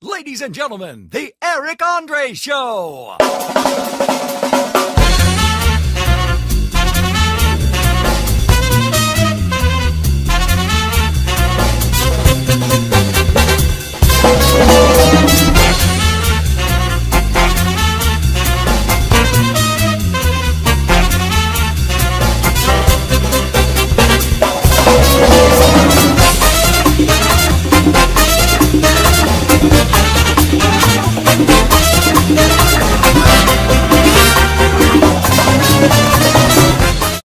Ladies and gentlemen, the Eric Andre Show.